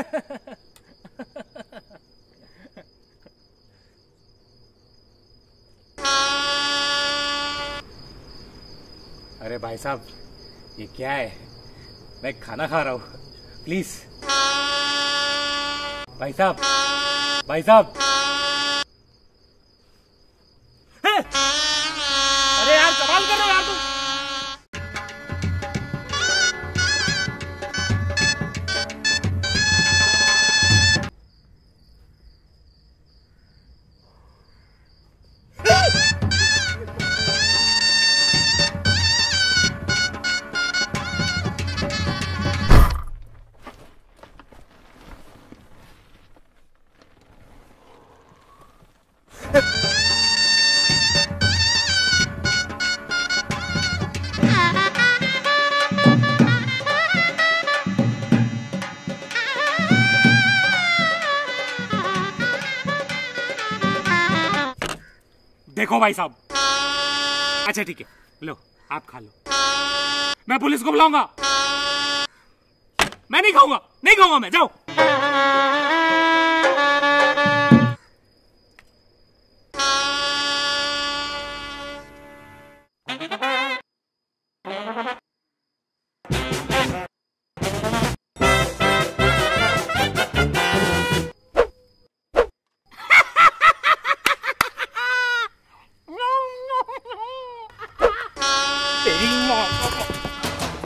अरे भाई साहब, ये क्या है? मैं खाना खा रहा हूँ। प्लीज़ भाई साहब भाई साहब। देखो भाई साहब। अच्छा ठीक है। लो, आप खा लो। मैं पुलिस को बुलाऊँगा। मैं नहीं खाऊँगा नहीं खाऊँगा मैं, जाओ।